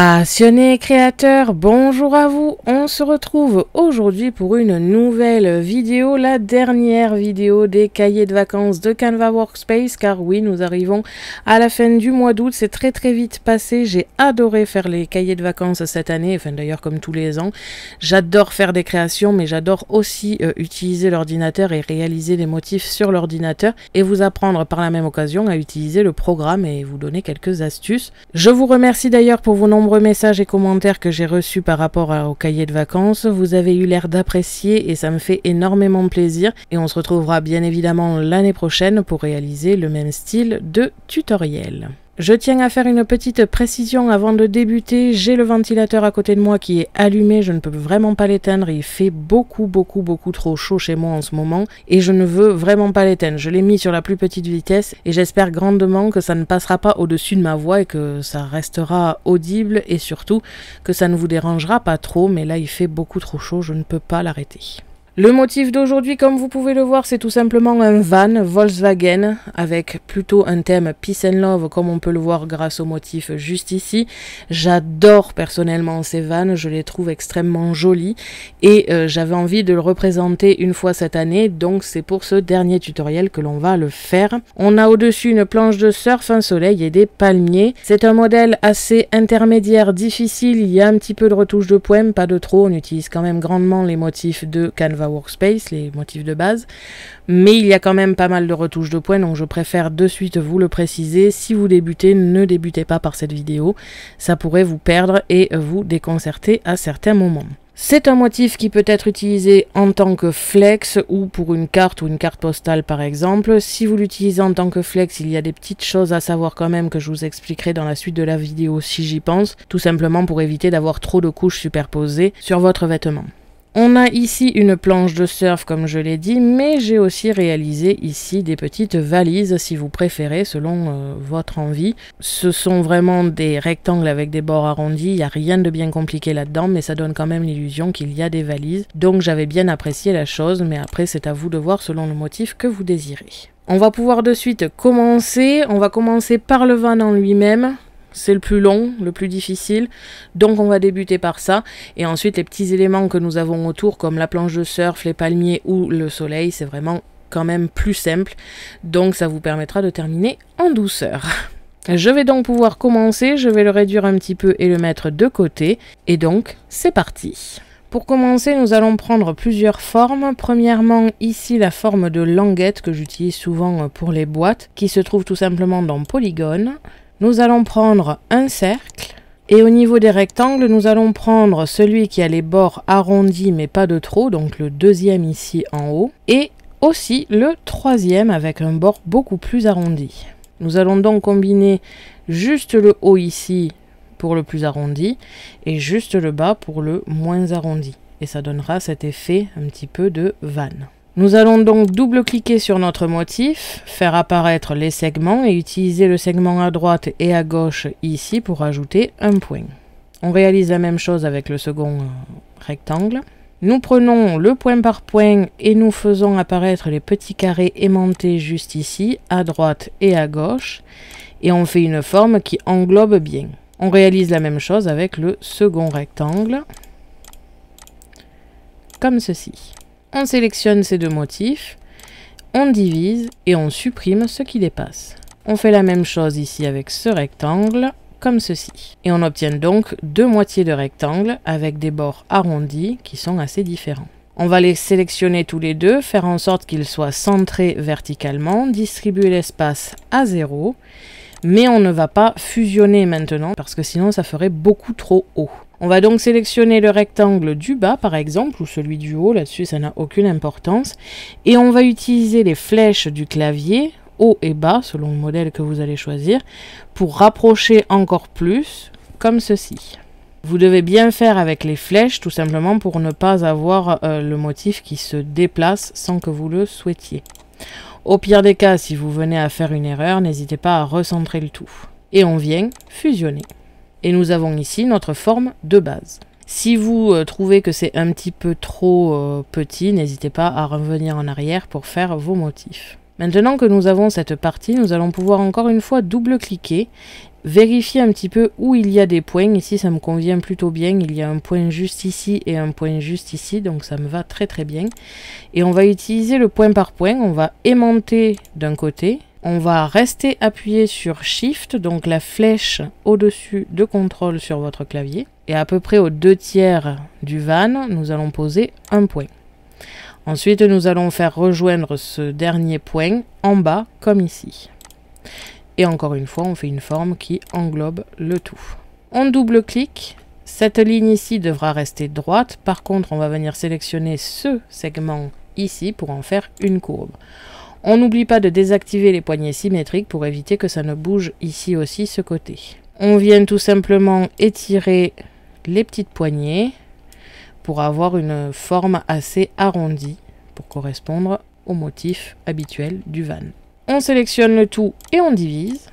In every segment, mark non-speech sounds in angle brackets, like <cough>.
Passionnés créateurs, bonjour à vous. On se retrouve aujourd'hui pour une nouvelle vidéo, la dernière vidéo des cahiers de vacances de Canva Workspace, car oui, nous arrivons à la fin du mois d'août. C'est très très vite passé. J'ai adoré faire les cahiers de vacances cette année, enfin d'ailleurs comme tous les ans. J'adore faire des créations, mais j'adore aussi euh, utiliser l'ordinateur et réaliser des motifs sur l'ordinateur et vous apprendre par la même occasion à utiliser le programme et vous donner quelques astuces. Je vous remercie d'ailleurs pour vos nombreux messages et commentaires que j'ai reçus par rapport au cahier de vacances. Vous avez eu l'air d'apprécier et ça me fait énormément plaisir. Et on se retrouvera bien évidemment l'année prochaine pour réaliser le même style de tutoriel. Je tiens à faire une petite précision avant de débuter. J'ai le ventilateur à côté de moi qui est allumé. Je ne peux vraiment pas l'éteindre. Il fait beaucoup, beaucoup, beaucoup trop chaud chez moi en ce moment. Et je ne veux vraiment pas l'éteindre. Je l'ai mis sur la plus petite vitesse. Et j'espère grandement que ça ne passera pas au-dessus de ma voix et que ça restera audible. Et surtout que ça ne vous dérangera pas trop. Mais là, il fait beaucoup trop chaud. Je ne peux pas l'arrêter. Le motif d'aujourd'hui, comme vous pouvez le voir, c'est tout simplement un van Volkswagen avec plutôt un thème Peace and Love, comme on peut le voir grâce au motif juste ici. J'adore personnellement ces vannes, je les trouve extrêmement jolies et euh, j'avais envie de le représenter une fois cette année, donc c'est pour ce dernier tutoriel que l'on va le faire. On a au-dessus une planche de surf, un soleil et des palmiers. C'est un modèle assez intermédiaire, difficile, il y a un petit peu de retouche de poème, pas de trop, on utilise quand même grandement les motifs de Canva Workspace, les motifs de base. Mais il y a quand même pas mal de retouches de points, donc je préfère de suite vous le préciser. Si vous débutez, ne débutez pas par cette vidéo. Ça pourrait vous perdre et vous déconcerter à certains moments. C'est un motif qui peut être utilisé en tant que flex ou pour une carte ou une carte postale par exemple. Si vous l'utilisez en tant que flex, il y a des petites choses à savoir quand même que je vous expliquerai dans la suite de la vidéo si j'y pense, tout simplement pour éviter d'avoir trop de couches superposées sur votre vêtement. On a ici une planche de surf comme je l'ai dit, mais j'ai aussi réalisé ici des petites valises si vous préférez selon euh, votre envie. Ce sont vraiment des rectangles avec des bords arrondis, il n'y a rien de bien compliqué là-dedans, mais ça donne quand même l'illusion qu'il y a des valises. Donc j'avais bien apprécié la chose, mais après c'est à vous de voir selon le motif que vous désirez. On va pouvoir de suite commencer, on va commencer par le van en lui-même c'est le plus long, le plus difficile. Donc on va débuter par ça. Et ensuite les petits éléments que nous avons autour, comme la planche de surf, les palmiers ou le soleil, c'est vraiment quand même plus simple. Donc ça vous permettra de terminer en douceur. <laughs> Je vais donc pouvoir commencer, je vais le réduire un petit peu et le mettre de côté. Et donc c'est parti. Pour commencer, nous allons prendre plusieurs formes. Premièrement, ici la forme de languette que j'utilise souvent pour les boîtes, qui se trouve tout simplement dans Polygone. Nous allons prendre un cercle et au niveau des rectangles, nous allons prendre celui qui a les bords arrondis mais pas de trop, donc le deuxième ici en haut, et aussi le troisième avec un bord beaucoup plus arrondi. Nous allons donc combiner juste le haut ici pour le plus arrondi et juste le bas pour le moins arrondi. Et ça donnera cet effet un petit peu de vanne. Nous allons donc double-cliquer sur notre motif, faire apparaître les segments et utiliser le segment à droite et à gauche ici pour ajouter un point. On réalise la même chose avec le second euh, rectangle. Nous prenons le point par point et nous faisons apparaître les petits carrés aimantés juste ici, à droite et à gauche. Et on fait une forme qui englobe bien. On réalise la même chose avec le second rectangle, comme ceci. On sélectionne ces deux motifs, on divise et on supprime ce qui dépasse. On fait la même chose ici avec ce rectangle, comme ceci. Et on obtient donc deux moitiés de rectangle avec des bords arrondis qui sont assez différents. On va les sélectionner tous les deux, faire en sorte qu'ils soient centrés verticalement, distribuer l'espace à zéro, mais on ne va pas fusionner maintenant parce que sinon ça ferait beaucoup trop haut. On va donc sélectionner le rectangle du bas par exemple, ou celui du haut, là-dessus ça n'a aucune importance. Et on va utiliser les flèches du clavier, haut et bas, selon le modèle que vous allez choisir, pour rapprocher encore plus, comme ceci. Vous devez bien faire avec les flèches, tout simplement pour ne pas avoir euh, le motif qui se déplace sans que vous le souhaitiez. Au pire des cas, si vous venez à faire une erreur, n'hésitez pas à recentrer le tout. Et on vient fusionner. Et nous avons ici notre forme de base. Si vous euh, trouvez que c'est un petit peu trop euh, petit, n'hésitez pas à revenir en arrière pour faire vos motifs. Maintenant que nous avons cette partie, nous allons pouvoir encore une fois double-cliquer, vérifier un petit peu où il y a des points. Ici, ça me convient plutôt bien. Il y a un point juste ici et un point juste ici, donc ça me va très très bien. Et on va utiliser le point par point. On va aimanter d'un côté. On va rester appuyé sur Shift, donc la flèche au-dessus de contrôle sur votre clavier. Et à peu près aux deux tiers du van, nous allons poser un point. Ensuite, nous allons faire rejoindre ce dernier point en bas, comme ici. Et encore une fois, on fait une forme qui englobe le tout. On double-clique. Cette ligne ici devra rester droite. Par contre, on va venir sélectionner ce segment ici pour en faire une courbe. On n'oublie pas de désactiver les poignées symétriques pour éviter que ça ne bouge ici aussi ce côté. On vient tout simplement étirer les petites poignées pour avoir une forme assez arrondie pour correspondre au motif habituel du van. On sélectionne le tout et on divise.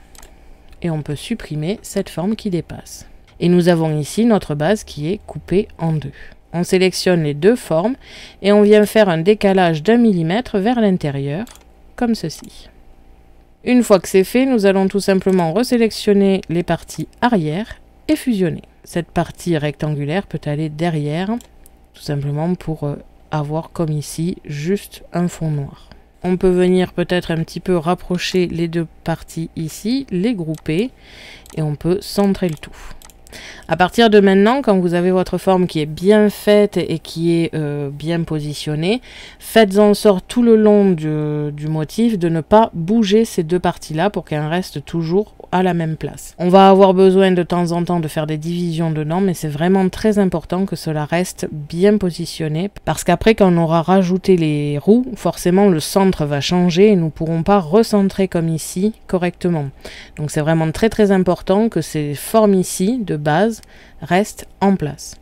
Et on peut supprimer cette forme qui dépasse. Et nous avons ici notre base qui est coupée en deux. On sélectionne les deux formes et on vient faire un décalage d'un millimètre vers l'intérieur, comme ceci. Une fois que c'est fait, nous allons tout simplement resélectionner les parties arrière et fusionner. Cette partie rectangulaire peut aller derrière tout simplement pour euh, avoir comme ici juste un fond noir. On peut venir peut-être un petit peu rapprocher les deux parties ici, les grouper et on peut centrer le tout. À partir de maintenant, quand vous avez votre forme qui est bien faite et qui est euh, bien positionnée, faites en sorte tout le long du, du motif de ne pas bouger ces deux parties-là pour qu'elles restent toujours la même place. On va avoir besoin de temps en temps de faire des divisions dedans, mais c'est vraiment très important que cela reste bien positionné parce qu'après quand on aura rajouté les roues, forcément le centre va changer et nous ne pourrons pas recentrer comme ici correctement. Donc c'est vraiment très très important que ces formes ici de base restent en place.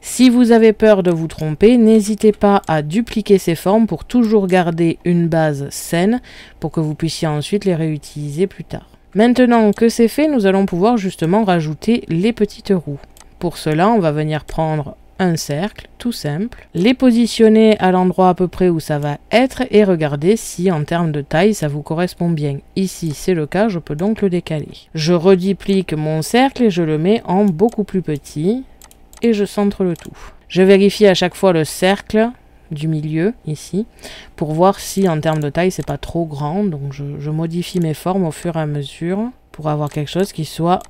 Si vous avez peur de vous tromper, n'hésitez pas à dupliquer ces formes pour toujours garder une base saine pour que vous puissiez ensuite les réutiliser plus tard. Maintenant que c'est fait, nous allons pouvoir justement rajouter les petites roues. Pour cela, on va venir prendre un cercle tout simple, les positionner à l'endroit à peu près où ça va être et regarder si en termes de taille ça vous correspond bien. Ici c'est le cas, je peux donc le décaler. Je rediplique mon cercle et je le mets en beaucoup plus petit et je centre le tout. Je vérifie à chaque fois le cercle du milieu ici pour voir si en termes de taille c'est pas trop grand. Donc je, modifie mes formes au fur et à mesure pour avoir quelque chose qui soit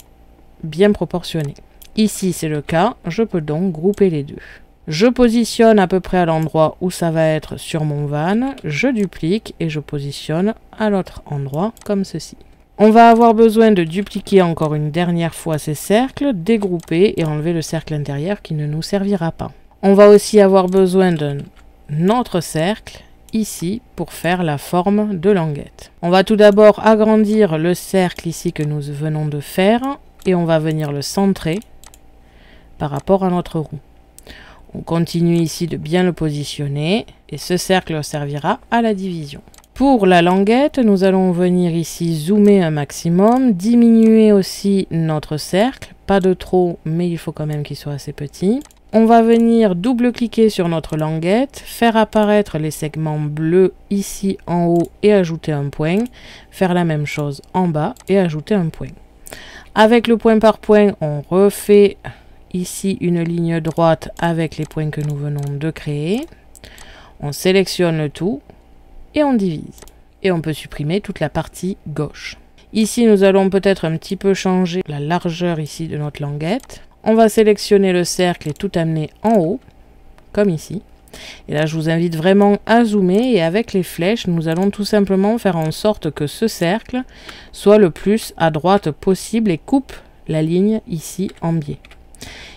bien proportionné. Ici c'est le cas. Je peux donc grouper les deux. Je positionne à peu près à l'endroit où ça va être sur mon van. Je duplique et je positionne à l'autre endroit comme ceci. On va avoir besoin de dupliquer encore une dernière fois ces cercles, dégrouper et enlever le cercle intérieur qui ne nous servira pas. On va aussi avoir besoin d'un notre cercle ici pour faire la forme de languette. On va tout d'abord agrandir le cercle ici que nous venons de faire et on va venir le centrer par rapport à notre roue. On continue ici de bien le positionner et ce cercle servira à la division. Pour la languette, nous allons venir ici zoomer un maximum, diminuer aussi notre cercle, pas de trop mais il faut quand même qu'il soit assez petit. On va venir double-cliquer sur notre languette, faire apparaître les segments bleus ici en haut et ajouter un point. Faire la même chose en bas et ajouter un point. Avec le point par point, on refait ici une ligne droite avec les points que nous venons de créer. On sélectionne le tout et on divise. Et on peut supprimer toute la partie gauche. Ici, nous allons peut-être un petit peu changer la largeur ici de notre languette. On va sélectionner le cercle et tout amener en haut, comme ici. Et là, je vous invite vraiment à zoomer et avec les flèches, nous allons tout simplement faire en sorte que ce cercle soit le plus à droite possible et coupe la ligne ici en biais.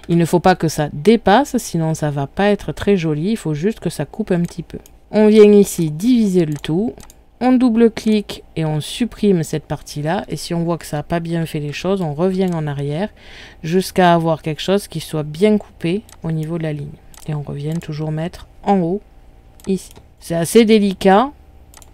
Il ne faut pas que ça dépasse, sinon ça va pas être très joli, il faut juste que ça coupe un petit peu. On vient ici diviser le tout, on double-clique et on supprime cette partie-là. Et si on voit que ça n'a pas bien fait les choses, on revient en arrière jusqu'à avoir quelque chose qui soit bien coupé au niveau de la ligne. Et on revient toujours mettre en haut, ici. C'est assez délicat,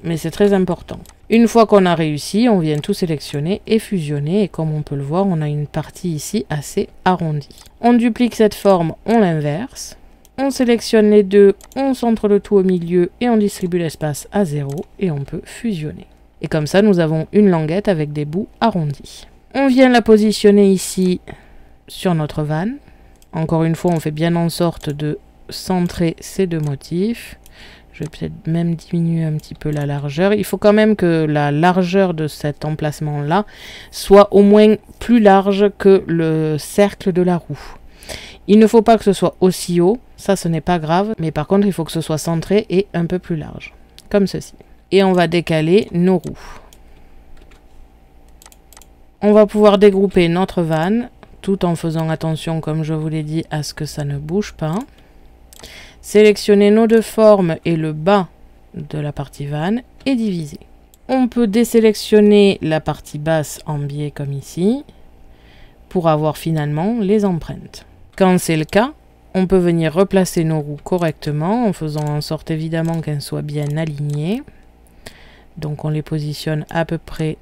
mais c'est très important. Une fois qu'on a réussi, on vient tout sélectionner et fusionner. Et comme on peut le voir, on a une partie ici assez arrondie. On duplique cette forme, on l'inverse. On sélectionne les deux, on centre le tout au milieu et on distribue l'espace à 0 et on peut fusionner. Et comme ça, nous avons une languette avec des bouts arrondis. On vient la positionner ici sur notre vanne. Encore une fois, on fait bien en sorte de centrer ces deux motifs. Je vais peut-être même diminuer un petit peu la largeur. Il faut quand même que la largeur de cet emplacement-là soit au moins plus large que le cercle de la roue. Il ne faut pas que ce soit aussi haut, ça ce n'est pas grave, mais par contre il faut que ce soit centré et un peu plus large, comme ceci. Et on va décaler nos roues. On va pouvoir dégrouper notre vanne tout en faisant attention, comme je vous l'ai dit, à ce que ça ne bouge pas. Sélectionner nos deux formes et le bas de la partie vanne et diviser. On peut désélectionner la partie basse en biais comme ici pour avoir finalement les empreintes. Quand c'est le cas, on peut venir replacer nos roues correctement en faisant en sorte évidemment qu'elles soient bien alignées. Donc on les positionne à peu près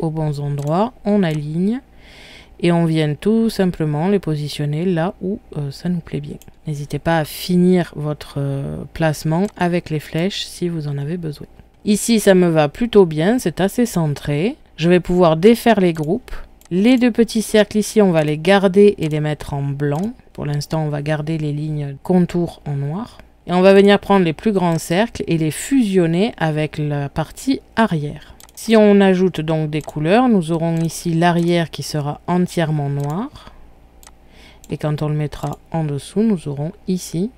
aux bons endroits, on aligne et on vient tout simplement les positionner là où euh, ça nous plaît bien. N'hésitez pas à finir votre euh, placement avec les flèches si vous en avez besoin. Ici, ça me va plutôt bien, c'est assez centré. Je vais pouvoir défaire les groupes. Les deux petits cercles ici, on va les garder et les mettre en blanc. Pour l'instant, on va garder les lignes contours en noir. Et on va venir prendre les plus grands cercles et les fusionner avec la partie arrière. Si on ajoute donc des couleurs, nous aurons ici l'arrière qui sera entièrement noir. Et quand on le mettra en dessous, nous aurons ici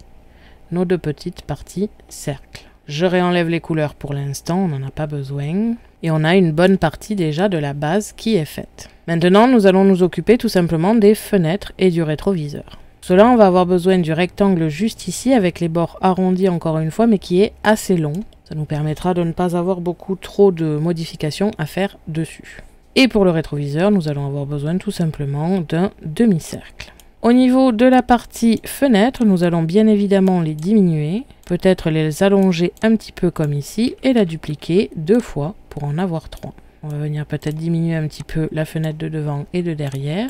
nos deux petites parties cercles. Je réenlève les couleurs pour l'instant, on n'en a pas besoin. Et on a une bonne partie déjà de la base qui est faite. Maintenant, nous allons nous occuper tout simplement des fenêtres et du rétroviseur. Cela, on va avoir besoin du rectangle juste ici avec les bords arrondis encore une fois, mais qui est assez long. Ça nous permettra de ne pas avoir beaucoup trop de modifications à faire dessus. Et pour le rétroviseur, nous allons avoir besoin tout simplement d'un demi-cercle. Au niveau de la partie fenêtre, nous allons bien évidemment les diminuer, peut-être les allonger un petit peu comme ici et la dupliquer deux fois pour en avoir trois. On va venir peut-être diminuer un petit peu la fenêtre de devant et de derrière.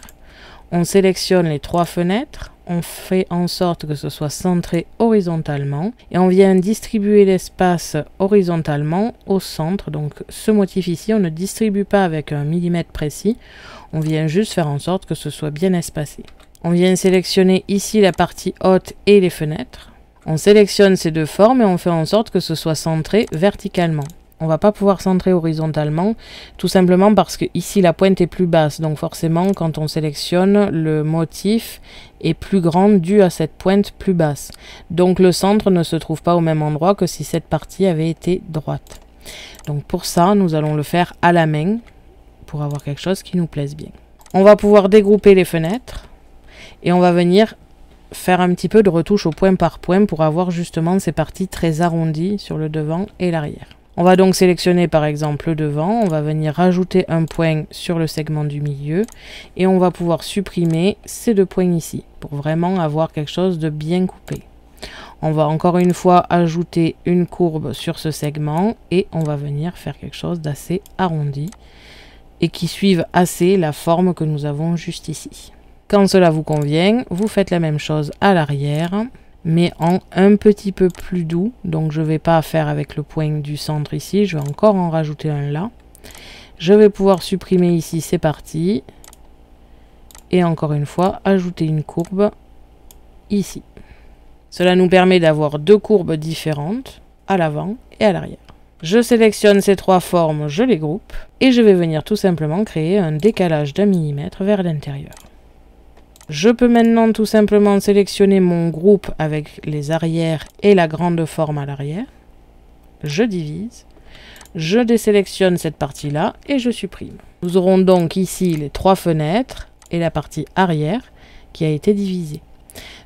On sélectionne les trois fenêtres, on fait en sorte que ce soit centré horizontalement et on vient distribuer l'espace horizontalement au centre. Donc ce motif ici, on ne distribue pas avec un millimètre précis, on vient juste faire en sorte que ce soit bien espacé. On vient sélectionner ici la partie haute et les fenêtres. On sélectionne ces deux formes et on fait en sorte que ce soit centré verticalement on va pas pouvoir centrer horizontalement, tout simplement parce que ici la pointe est plus basse. Donc forcément, quand on sélectionne, le motif est plus grand dû à cette pointe plus basse. Donc le centre ne se trouve pas au même endroit que si cette partie avait été droite. Donc pour ça, nous allons le faire à la main pour avoir quelque chose qui nous plaise bien. On va pouvoir dégrouper les fenêtres et on va venir faire un petit peu de retouche au point par point pour avoir justement ces parties très arrondies sur le devant et l'arrière. On va donc sélectionner par exemple le devant, on va venir rajouter un point sur le segment du milieu et on va pouvoir supprimer ces deux points ici pour vraiment avoir quelque chose de bien coupé. On va encore une fois ajouter une courbe sur ce segment et on va venir faire quelque chose d'assez arrondi et qui suive assez la forme que nous avons juste ici. Quand cela vous convient, vous faites la même chose à l'arrière mais en un petit peu plus doux. Donc je ne vais pas faire avec le point du centre ici, je vais encore en rajouter un là. Je vais pouvoir supprimer ici ces parties. Et encore une fois, ajouter une courbe ici. Cela nous permet d'avoir deux courbes différentes à l'avant et à l'arrière. Je sélectionne ces trois formes, je les groupe et je vais venir tout simplement créer un décalage d'un millimètre vers l'intérieur. Je peux maintenant tout simplement sélectionner mon groupe avec les arrières et la grande forme à l'arrière. Je divise. Je désélectionne cette partie-là et je supprime. Nous aurons donc ici les trois fenêtres et la partie arrière qui a été divisée.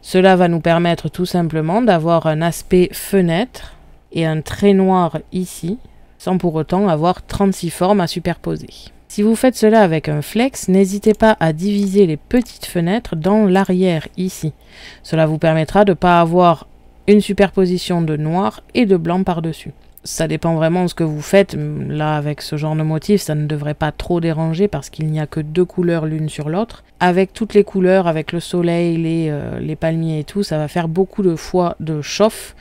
Cela va nous permettre tout simplement d'avoir un aspect fenêtre et un trait noir ici, sans pour autant avoir 36 formes à superposer. Si vous faites cela avec un flex, n'hésitez pas à diviser les petites fenêtres dans l'arrière ici. Cela vous permettra de ne pas avoir une superposition de noir et de blanc par-dessus. Ça dépend vraiment de ce que vous faites. Là, avec ce genre de motif, ça ne devrait pas trop déranger parce qu'il n'y a que deux couleurs l'une sur l'autre. Avec toutes les couleurs, avec le soleil, les, euh, palmiers et tout, ça va faire beaucoup de fois de chauffe.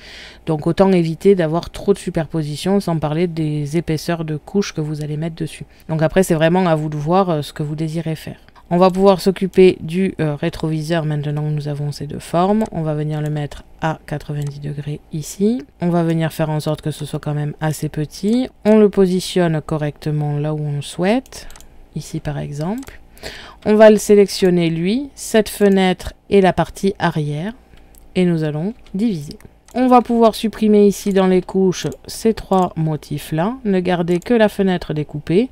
Donc autant éviter d'avoir trop de superposition, sans parler des épaisseurs de couches que vous allez mettre dessus. Donc après, c'est vraiment à vous de voir euh, ce que vous désirez faire. On va pouvoir s'occuper du euh, rétroviseur maintenant que nous avons ces deux formes. On va venir le mettre à 90 degrés ici. On va venir faire en sorte que ce soit quand même assez petit. On le positionne correctement là où on le souhaite. Ici par exemple. On va le sélectionner lui, cette fenêtre et la partie arrière. Et nous allons diviser. On va pouvoir supprimer ici dans les couches ces trois motifs-là. Ne garder que la fenêtre découpée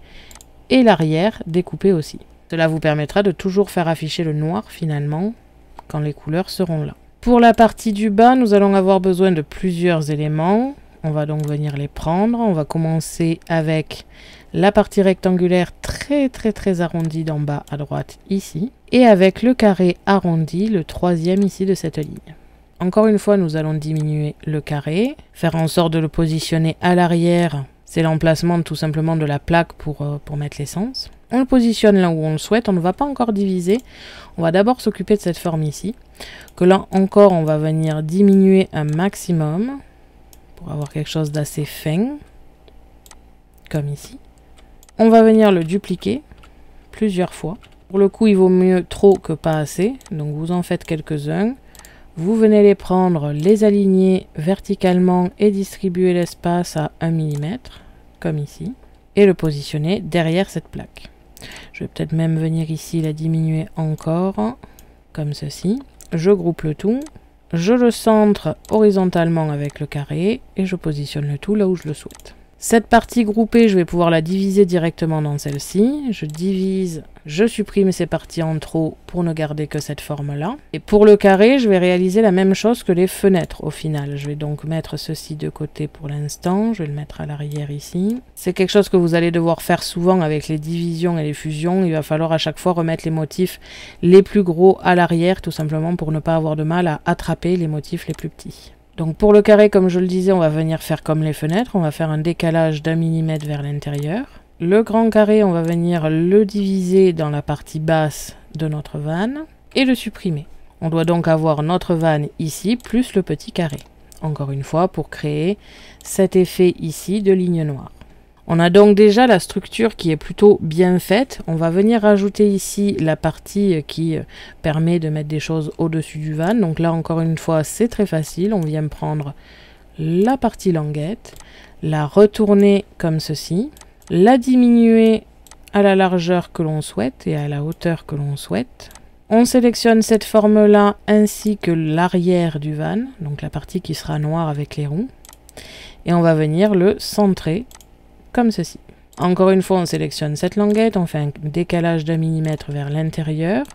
et l'arrière découpé aussi. Cela vous permettra de toujours faire afficher le noir finalement quand les couleurs seront là. Pour la partie du bas, nous allons avoir besoin de plusieurs éléments. On va donc venir les prendre. On va commencer avec la partie rectangulaire très très très arrondie d'en bas à droite ici. Et avec le carré arrondi, le troisième ici de cette ligne. Encore une fois, nous allons diminuer le carré, faire en sorte de le positionner à l'arrière. C'est l'emplacement tout simplement de la plaque pour, euh, pour mettre l'essence. On le positionne là où on le souhaite, on ne va pas encore diviser. On va d'abord s'occuper de cette forme ici, que là encore on va venir diminuer un maximum pour avoir quelque chose d'assez fin, comme ici. On va venir le dupliquer plusieurs fois. Pour le coup, il vaut mieux trop que pas assez, donc vous en faites quelques-uns. Vous venez les prendre, les aligner verticalement et distribuer l'espace à 1 mm, comme ici, et le positionner derrière cette plaque. Je vais peut-être même venir ici la diminuer encore, comme ceci. Je groupe le tout, je le centre horizontalement avec le carré et je positionne le tout là où je le souhaite. Cette partie groupée, je vais pouvoir la diviser directement dans celle-ci. Je divise, je supprime ces parties en trop pour ne garder que cette forme-là. Et pour le carré, je vais réaliser la même chose que les fenêtres au final. Je vais donc mettre ceci de côté pour l'instant. Je vais le mettre à l'arrière ici. C'est quelque chose que vous allez devoir faire souvent avec les divisions et les fusions. Il va falloir à chaque fois remettre les motifs les plus gros à l'arrière, tout simplement pour ne pas avoir de mal à attraper les motifs les plus petits. Donc pour le carré, comme je le disais, on va venir faire comme les fenêtres. On va faire un décalage d'un millimètre vers l'intérieur. Le grand carré, on va venir le diviser dans la partie basse de notre vanne et le supprimer. On doit donc avoir notre vanne ici plus le petit carré. Encore une fois, pour créer cet effet ici de ligne noire. On a donc déjà la structure qui est plutôt bien faite. On va venir rajouter ici la partie qui euh, permet de mettre des choses au-dessus du van. Donc là encore une fois c'est très facile. On vient prendre la partie languette, la retourner comme ceci, la diminuer à la largeur que l'on souhaite et à la hauteur que l'on souhaite. On sélectionne cette forme-là ainsi que l'arrière du van, donc la partie qui sera noire avec les ronds. Et on va venir le centrer comme ceci. Encore une fois, on sélectionne cette languette, on fait un décalage d'un millimètre vers l'intérieur,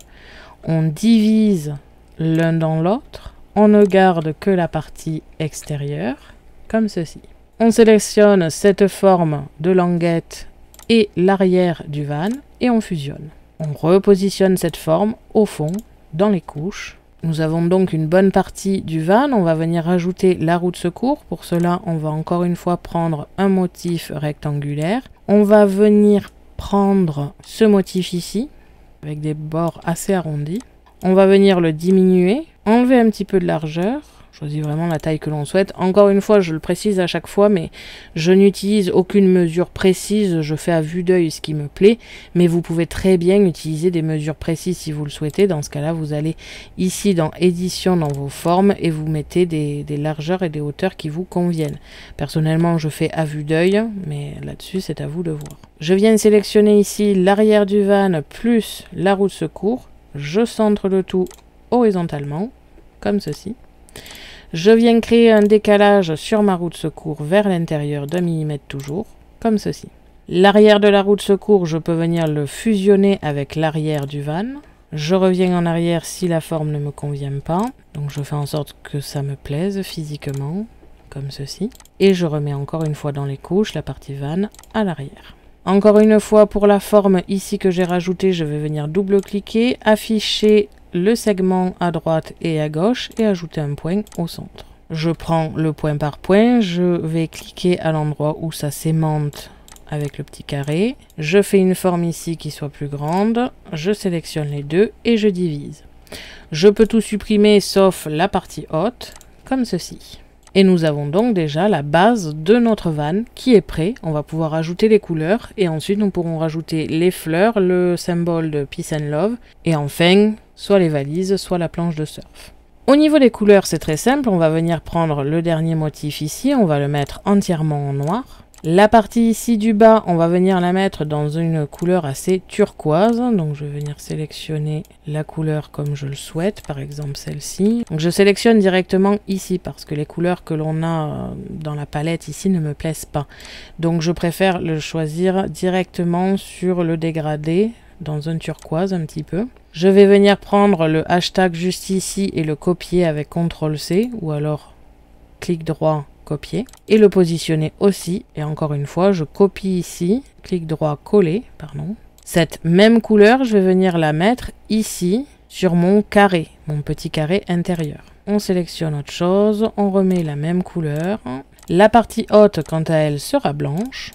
on divise l'un dans l'autre, on ne garde que la partie extérieure, comme ceci. On sélectionne cette forme de languette et l'arrière du van et on fusionne. On repositionne cette forme au fond, dans les couches, nous avons donc une bonne partie du van. On va venir rajouter la roue de secours. Pour cela, on va encore une fois prendre un motif rectangulaire. On va venir prendre ce motif ici, avec des bords assez arrondis. On va venir le diminuer, enlever un petit peu de largeur choisis vraiment la taille que l'on souhaite. Encore une fois, je le précise à chaque fois, mais je n'utilise aucune mesure précise, je fais à vue d'œil ce qui me plaît, mais vous pouvez très bien utiliser des mesures précises si vous le souhaitez. Dans ce cas-là, vous allez ici dans édition dans vos formes et vous mettez des, largeurs et des hauteurs qui vous conviennent. Personnellement, je fais à vue d'œil, mais là-dessus, c'est à vous de voir. Je viens sélectionner ici l'arrière du van plus la roue de secours. Je centre le tout horizontalement, comme ceci. Je viens créer un décalage sur ma roue de secours vers l'intérieur d'un millimètre toujours, comme ceci. L'arrière de la roue de secours, je peux venir le fusionner avec l'arrière du van. Je reviens en arrière si la forme ne me convient pas. Donc je fais en sorte que ça me plaise physiquement, comme ceci. Et je remets encore une fois dans les couches la partie van à l'arrière. Encore une fois, pour la forme ici que j'ai rajouté, je vais venir double-cliquer, afficher le segment à droite et à gauche et ajouter un point au centre. Je prends le point par point, je vais cliquer à l'endroit où ça s'aimante avec le petit carré. Je fais une forme ici qui soit plus grande. Je sélectionne les deux et je divise. Je peux tout supprimer sauf la partie haute, comme ceci. Et nous avons donc déjà la base de notre van qui est prêt. On va pouvoir ajouter les couleurs et ensuite nous pourrons rajouter les fleurs, le symbole de Peace and Love et enfin soit les valises, soit la planche de surf. Au niveau des couleurs, c'est très simple. On va venir prendre le dernier motif ici. On va le mettre entièrement en noir. La partie ici du bas, on va venir la mettre dans une couleur assez turquoise. Donc je vais venir sélectionner la couleur comme je le souhaite, par exemple celle-ci. Je sélectionne directement ici parce que les couleurs que l'on a euh, dans la palette ici ne me plaisent pas. Donc je préfère le choisir directement sur le dégradé dans un turquoise un petit peu. Je vais venir prendre le hashtag juste ici et le copier avec CTRL C ou alors clic droit copier et le positionner aussi. Et encore une fois, je copie ici, clic droit, coller, pardon. Cette même couleur, je vais venir la mettre ici sur mon carré, mon petit carré intérieur. On sélectionne autre chose, on remet la même couleur. La partie haute, quant à elle, sera blanche.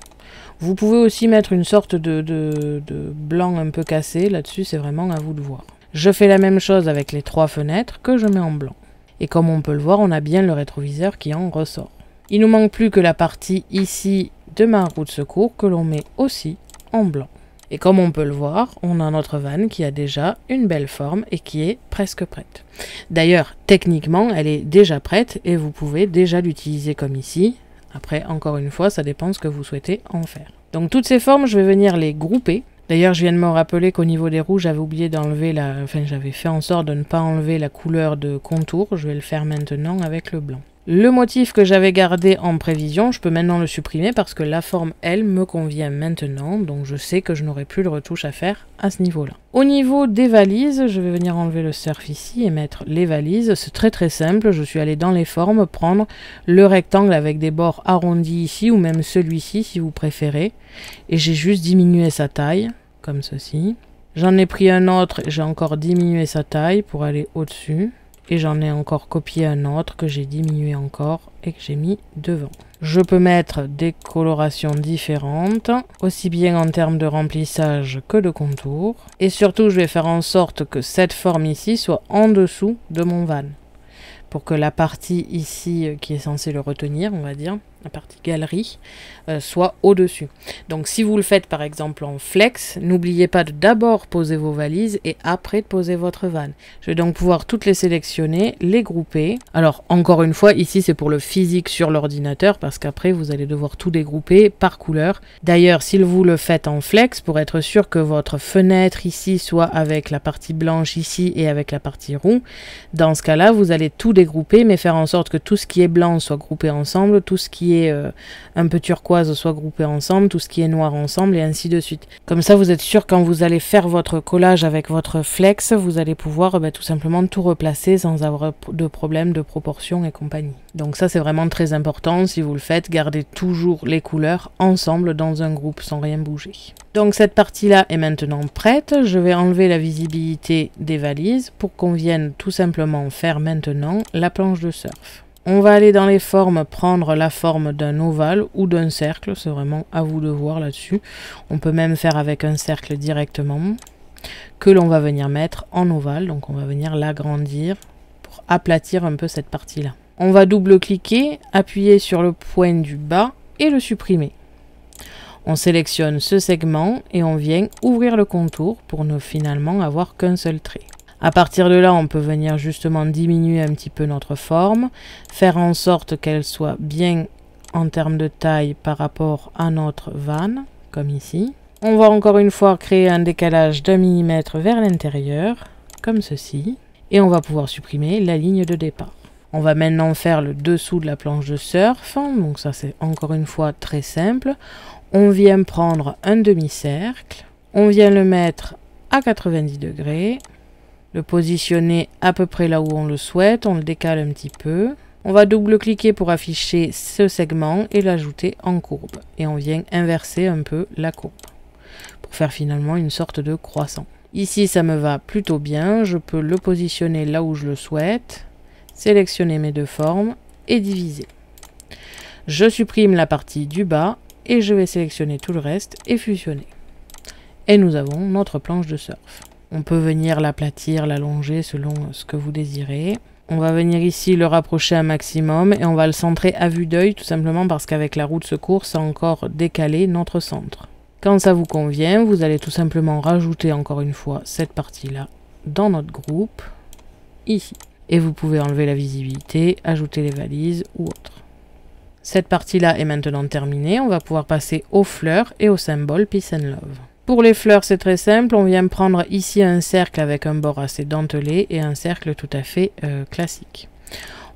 Vous pouvez aussi mettre une sorte de, de, de blanc un peu cassé. Là-dessus, c'est vraiment à vous de voir. Je fais la même chose avec les trois fenêtres que je mets en blanc. Et comme on peut le voir, on a bien le rétroviseur qui en ressort. Il nous manque plus que la partie ici de ma roue de secours que l'on met aussi en blanc. Et comme on peut le voir, on a notre vanne qui a déjà une belle forme et qui est presque prête. D'ailleurs, techniquement, elle est déjà prête et vous pouvez déjà l'utiliser comme ici. Après, encore une fois, ça dépend ce que vous souhaitez en faire. Donc toutes ces formes, je vais venir les grouper. D'ailleurs, je viens de me rappeler qu'au niveau des roues, j'avais oublié d'enlever la... Enfin, j'avais fait en sorte de ne pas enlever la couleur de contour. Je vais le faire maintenant avec le blanc. Le motif que j'avais gardé en prévision, je peux maintenant le supprimer parce que la forme, elle, me convient maintenant. Donc je sais que je n'aurai plus de retouche à faire à ce niveau-là. Au niveau des valises, je vais venir enlever le surf ici et mettre les valises. C'est très très simple. Je suis allé dans les formes, prendre le rectangle avec des bords arrondis ici ou même celui-ci si vous préférez. Et j'ai juste diminué sa taille, comme ceci. J'en ai pris un autre, j'ai encore diminué sa taille pour aller au-dessus et j'en ai encore copié un autre que j'ai diminué encore et que j'ai mis devant. Je peux mettre des colorations différentes, aussi bien en termes de remplissage que de contour. Et surtout, je vais faire en sorte que cette forme ici soit en dessous de mon van. Pour que la partie ici euh, qui est censée le retenir, on va dire, la partie galerie, euh, soit au-dessus. Donc si vous le faites par exemple en flex, n'oubliez pas de d'abord poser vos valises et après de poser votre van. Je vais donc pouvoir toutes les sélectionner, les grouper. Alors encore une fois, ici c'est pour le physique sur l'ordinateur parce qu'après vous allez devoir tout dégrouper par couleur. D'ailleurs, si vous le faites en flex, pour être sûr que votre fenêtre ici soit avec la partie blanche ici et avec la partie roux, dans ce cas-là, vous allez tout dégrouper mais faire en sorte que tout ce qui est blanc soit groupé ensemble, tout ce qui euh, un peu turquoise soit groupé ensemble, tout ce qui est noir ensemble et ainsi de suite. Comme ça, vous êtes sûr quand vous allez faire votre collage avec votre flex, vous allez pouvoir bah, tout simplement tout replacer sans avoir de problème de proportion et compagnie. Donc ça, c'est vraiment très important. Si vous le faites, gardez toujours les couleurs ensemble dans un groupe sans rien bouger. Donc cette partie-là est maintenant prête. Je vais enlever la visibilité des valises pour qu'on vienne tout simplement faire maintenant la planche de surf. On va aller dans les formes, prendre la forme d'un ovale ou d'un cercle. C'est vraiment à vous de voir là-dessus. On peut même faire avec un cercle directement que l'on va venir mettre en ovale. Donc on va venir l'agrandir pour aplatir un peu cette partie-là. On va double-cliquer, appuyer sur le point du bas et le supprimer. On sélectionne ce segment et on vient ouvrir le contour pour ne finalement avoir qu'un seul trait. À partir de là, on peut venir justement diminuer un petit peu notre forme, faire en sorte qu'elle soit bien en termes de taille par rapport à notre vanne, comme ici. On va encore une fois créer un décalage d'un millimètre vers l'intérieur, comme ceci. Et on va pouvoir supprimer la ligne de départ. On va maintenant faire le dessous de la planche de surf. Donc ça c'est encore une fois très simple. On vient prendre un demi-cercle. On vient le mettre à 90 degrés le positionner à peu près là où on le souhaite, on le décale un petit peu. On va double-cliquer pour afficher ce segment et l'ajouter en courbe. Et on vient inverser un peu la courbe pour faire finalement une sorte de croissant. Ici, ça me va plutôt bien. Je peux le positionner là où je le souhaite, sélectionner mes deux formes et diviser. Je supprime la partie du bas et je vais sélectionner tout le reste et fusionner. Et nous avons notre planche de surf. On peut venir l'aplatir, l'allonger selon ce que vous désirez. On va venir ici le rapprocher un maximum et on va le centrer à vue d'œil tout simplement parce qu'avec la roue de secours, ça a encore décalé notre centre. Quand ça vous convient, vous allez tout simplement rajouter encore une fois cette partie-là dans notre groupe, ici. Et vous pouvez enlever la visibilité, ajouter les valises ou autre. Cette partie-là est maintenant terminée. On va pouvoir passer aux fleurs et au symbole Peace and Love. Pour les fleurs, c'est très simple. On vient prendre ici un cercle avec un bord assez dentelé et un cercle tout à fait euh, classique.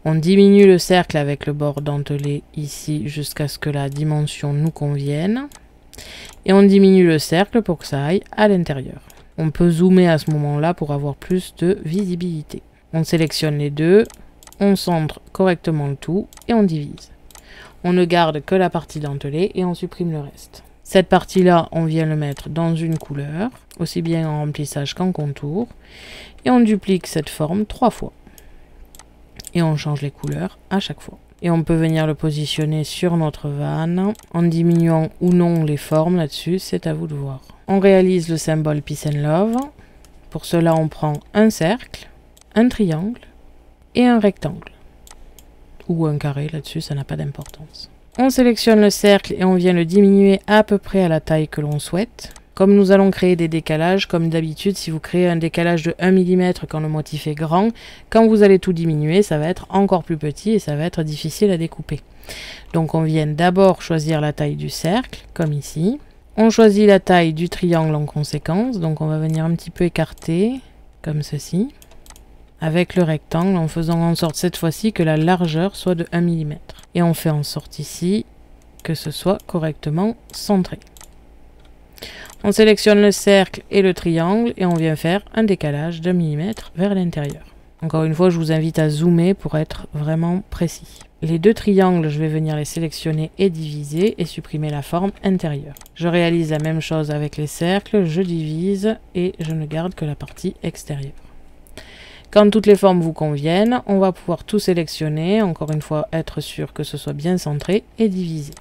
On diminue le cercle avec le bord dentelé ici jusqu'à ce que la dimension nous convienne. Et on diminue le cercle pour que ça aille à l'intérieur. On peut zoomer à ce moment-là pour avoir plus de visibilité. On sélectionne les deux, on centre correctement le tout et on divise. On ne garde que la partie dentelée et on supprime le reste. Cette partie-là, on vient le mettre dans une couleur, aussi bien en remplissage qu'en contour. Et on duplique cette forme trois fois. Et on change les couleurs à chaque fois. Et on peut venir le positionner sur notre vanne en diminuant ou non les formes là-dessus, c'est à vous de voir. On réalise le symbole Peace and Love. Pour cela, on prend un cercle, un triangle et un rectangle. Ou un carré là-dessus, ça n'a pas d'importance. On sélectionne le cercle et on vient le diminuer à peu près à la taille que l'on souhaite. Comme nous allons créer des décalages, comme d'habitude, si vous créez un décalage de 1 mm quand le motif est grand, quand vous allez tout diminuer, ça va être encore plus petit et ça va être difficile à découper. Donc on vient d'abord choisir la taille du cercle, comme ici. On choisit la taille du triangle en conséquence, donc on va venir un petit peu écarter, comme ceci, avec le rectangle, en faisant en sorte cette fois-ci que la largeur soit de 1 mm. Et on fait en sorte ici que ce soit correctement centré. On sélectionne le cercle et le triangle et on vient faire un décalage de millimètre vers l'intérieur. Encore une fois, je vous invite à zoomer pour être vraiment précis. Les deux triangles, je vais venir les sélectionner et diviser et supprimer la forme intérieure. Je réalise la même chose avec les cercles, je divise et je ne garde que la partie extérieure. Quand toutes les formes vous conviennent, on va pouvoir tout sélectionner, encore une fois être sûr que ce soit bien centré et divisé.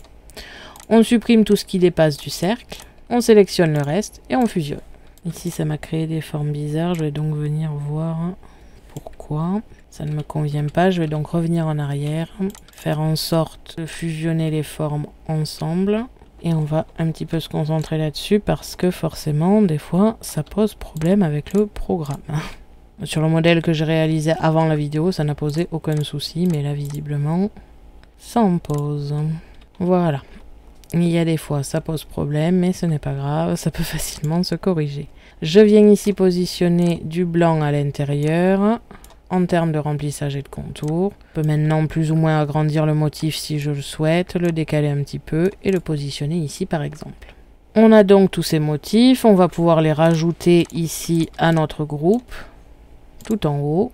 On supprime tout ce qui dépasse du cercle, on sélectionne le reste et on fusionne. Ici ça m'a créé des formes bizarres, je vais donc venir voir pourquoi. Ça ne me convient pas, je vais donc revenir en arrière, faire en sorte de fusionner les formes ensemble. Et on va un petit peu se concentrer là-dessus parce que forcément, des fois, ça pose problème avec le programme. Sur le modèle que j'ai réalisé avant la vidéo, ça n'a posé aucun souci, mais là, visiblement, ça en pose. Voilà. Il y a des fois, ça pose problème, mais ce n'est pas grave, ça peut <laughs> facilement se corriger. Je viens ici positionner du blanc à l'intérieur en termes de remplissage et de contour. Je peux maintenant plus ou moins agrandir le motif si je le souhaite, le décaler un petit peu et le positionner ici par exemple. On a donc tous ces motifs, on va pouvoir les rajouter ici à notre groupe tout en haut,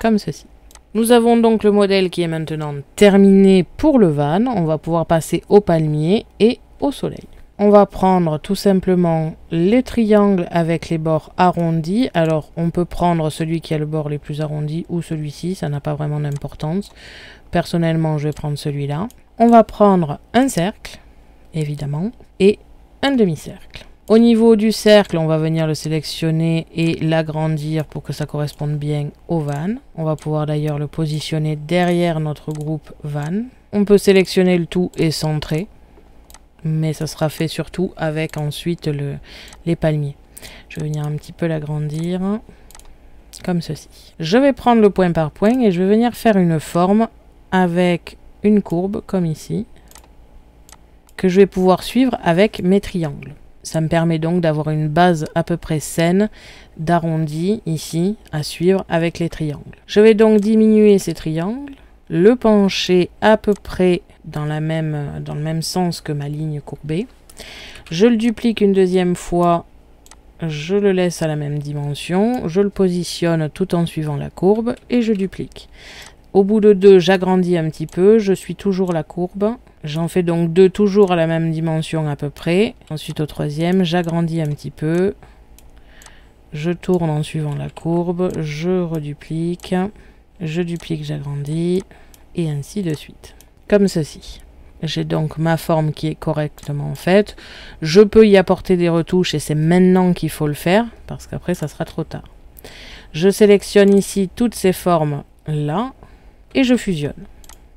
comme ceci. Nous avons donc le modèle qui est maintenant terminé pour le van. On va pouvoir passer au palmier et au soleil. On va prendre tout simplement les triangles avec les bords arrondis. Alors on peut prendre celui qui a le bord les plus arrondis ou celui-ci, ça n'a pas vraiment d'importance. Personnellement, je vais prendre celui-là. On va prendre un cercle, évidemment, et un demi-cercle. Au niveau du cercle, on va venir le sélectionner et l'agrandir pour que ça corresponde bien au van. On va pouvoir d'ailleurs le positionner derrière notre groupe van. On peut sélectionner le tout et centrer, mais ça sera fait surtout avec ensuite le, les palmiers. Je vais venir un petit peu l'agrandir comme ceci. Je vais prendre le point par point et je vais venir faire une forme avec une courbe comme ici que je vais pouvoir suivre avec mes triangles. Ça me permet donc d'avoir une base à peu près saine d'arrondi ici à suivre avec les triangles. Je vais donc diminuer ces triangles, le pencher à peu près dans, la même, dans le même sens que ma ligne courbée. Je le duplique une deuxième fois, je le laisse à la même dimension, je le positionne tout en suivant la courbe et je duplique. Au bout de deux, j'agrandis un petit peu, je suis toujours la courbe J'en fais donc deux toujours à la même dimension à peu près. Ensuite au troisième, j'agrandis un petit peu. Je tourne en suivant la courbe. Je reduplique. Je duplique, j'agrandis. et ainsi de suite. Comme ceci. J'ai donc ma forme qui est correctement faite. Je peux y apporter des retouches et c'est maintenant qu'il faut le faire parce qu'après ça sera trop tard. Je sélectionne ici toutes ces formes là et je fusionne.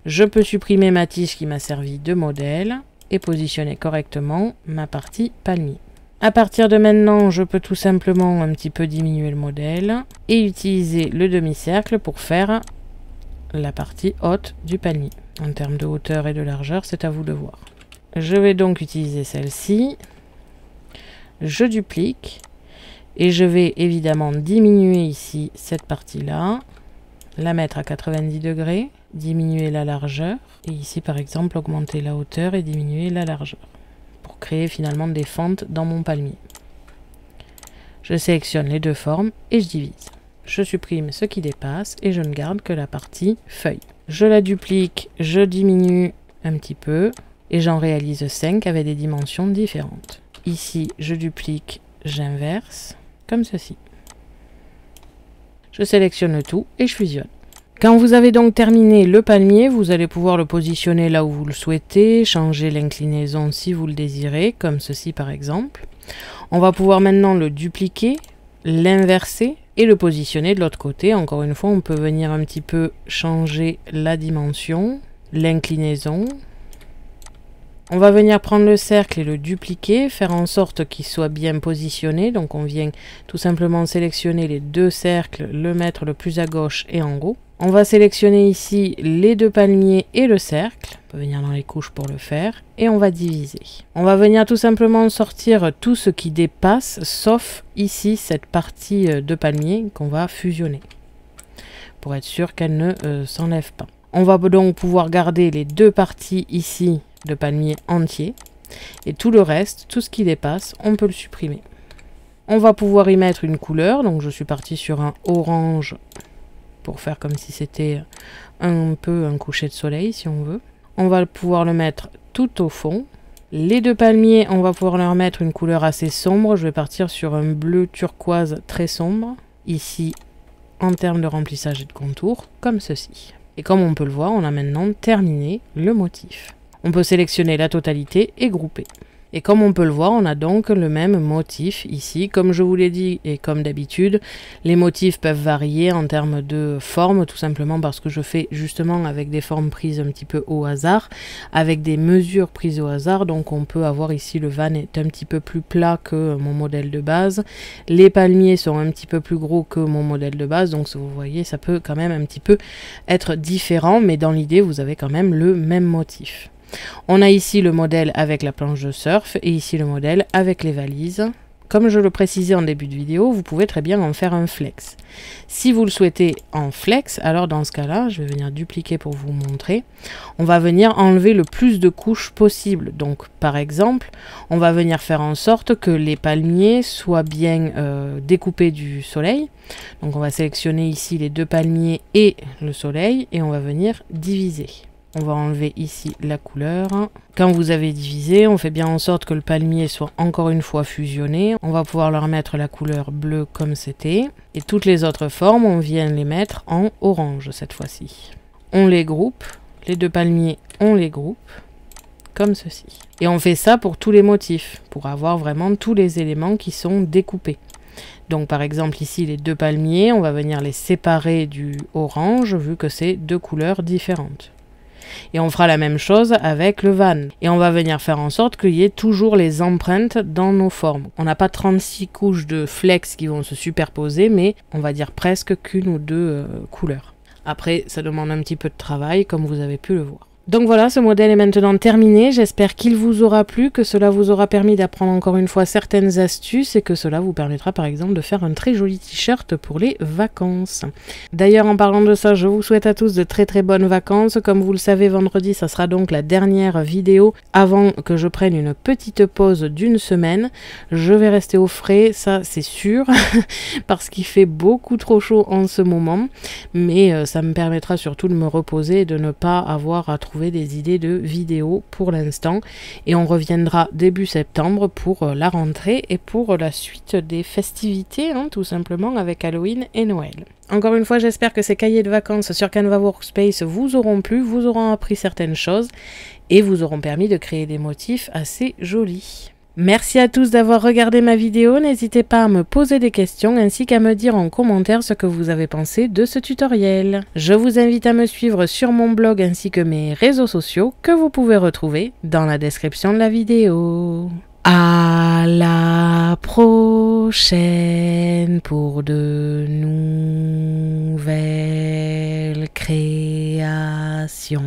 Je peux supprimer ma tige qui m'a servi de modèle et positionner correctement ma partie palmier. À partir de maintenant, je peux tout simplement un petit peu diminuer le modèle et utiliser le demi-cercle pour faire la partie haute du palmier. En termes de hauteur et de largeur, c'est à vous de voir. Je vais donc utiliser celle-ci. Je duplique. Et je vais évidemment diminuer ici cette partie-là. La mettre à 90 degrés. Diminuer la largeur. Et ici, par exemple, augmenter la hauteur et diminuer la largeur. Pour créer finalement des fentes dans mon palmier. Je sélectionne les deux formes et je divise. Je supprime ce qui dépasse et je ne garde que la partie feuille. Je la duplique, je diminue un petit peu et j'en réalise 5 avec des dimensions différentes. Ici, je duplique, j'inverse, comme ceci. Je sélectionne tout et je fusionne. Quand vous avez donc terminé le palmier, vous allez pouvoir le positionner là où vous le souhaitez, changer l'inclinaison si vous le désirez, comme ceci par exemple. On va pouvoir maintenant le dupliquer, l'inverser et le positionner de l'autre côté. Encore une fois, on peut venir un petit peu changer la dimension, l'inclinaison. On va venir prendre le cercle et le dupliquer, faire en sorte qu'il soit bien positionné. Donc on vient tout simplement sélectionner les deux cercles, le mettre le plus à gauche et en haut. On va sélectionner ici les deux palmiers et le cercle. On peut venir dans les couches pour le faire. Et on va diviser. On va venir tout simplement sortir tout ce qui dépasse, sauf ici cette partie euh, de palmier qu'on va fusionner. Pour être sûr qu'elle ne euh, s'enlève pas. On va donc pouvoir garder les deux parties ici de palmier entier. Et tout le reste, tout ce qui dépasse, on peut le supprimer. On va pouvoir y mettre une couleur. Donc je suis parti sur un orange pour faire comme si c'était un peu un coucher de soleil si on veut. On va pouvoir le mettre tout au fond. Les deux palmiers, on va pouvoir leur mettre une couleur assez sombre. Je vais partir sur un bleu turquoise très sombre. Ici, en termes de remplissage et de contour, comme ceci. Et comme on peut le voir, on a maintenant terminé le motif. On peut sélectionner la totalité et grouper. Et comme on peut le voir, on a donc le même motif ici. Comme je vous l'ai dit et comme d'habitude, les motifs peuvent varier en termes de forme, tout simplement parce que je fais justement avec des formes prises un petit peu au hasard, avec des mesures prises au hasard. Donc on peut avoir ici le van est un petit peu plus plat que mon modèle de base. Les palmiers sont un petit peu plus gros que mon modèle de base. Donc vous voyez, ça peut quand même un petit peu être différent, mais dans l'idée, vous avez quand même le même motif. On a ici le modèle avec la planche de surf et ici le modèle avec les valises. Comme je le précisais en début de vidéo, vous pouvez très bien en faire un flex. Si vous le souhaitez en flex, alors dans ce cas-là, je vais venir dupliquer pour vous montrer. On va venir enlever le plus de couches possible. Donc par exemple, on va venir faire en sorte que les palmiers soient bien euh, découpés du soleil. Donc on va sélectionner ici les deux palmiers et le soleil et on va venir diviser. On va enlever ici la couleur. Quand vous avez divisé, on fait bien en sorte que le palmier soit encore une fois fusionné. On va pouvoir leur mettre la couleur bleue comme c'était. Et toutes les autres formes, on vient les mettre en orange cette fois-ci. On les groupe. Les deux palmiers, on les groupe. Comme ceci. Et on fait ça pour tous les motifs. Pour avoir vraiment tous les éléments qui sont découpés. Donc par exemple ici les deux palmiers, on va venir les séparer du orange vu que c'est deux couleurs différentes. Et on fera la même chose avec le van. Et on va venir faire en sorte qu'il y ait toujours les empreintes dans nos formes. On n'a pas 36 couches de flex qui vont se superposer, mais on va dire presque qu'une ou deux euh, couleurs. Après, ça demande un petit peu de travail, comme vous avez pu le voir. Donc voilà, ce modèle est maintenant terminé. J'espère qu'il vous aura plu, que cela vous aura permis d'apprendre encore une fois certaines astuces et que cela vous permettra par exemple de faire un très joli t-shirt pour les vacances. D'ailleurs, en parlant de ça, je vous souhaite à tous de très très bonnes vacances. Comme vous le savez, vendredi, ça sera donc la dernière vidéo avant que je prenne une petite pause d'une semaine. Je vais rester au frais, ça c'est sûr, <laughs> parce qu'il fait beaucoup trop chaud en ce moment. Mais euh, ça me permettra surtout de me reposer et de ne pas avoir à trop des idées de vidéos pour l'instant. Et on reviendra début septembre pour euh, la rentrée et pour la suite des festivités, hein, tout simplement avec Halloween et Noël. Encore une fois, j'espère que ces cahiers de vacances sur Canva Workspace vous auront plu, vous auront appris certaines choses et vous auront permis de créer des motifs assez jolis. Merci à tous d'avoir regardé ma vidéo, n'hésitez pas à me poser des questions ainsi qu'à me dire en commentaire ce que vous avez pensé de ce tutoriel. Je vous invite à me suivre sur mon blog ainsi que mes réseaux sociaux que vous pouvez retrouver dans la description de la vidéo. À la prochaine pour de nouvelles créations.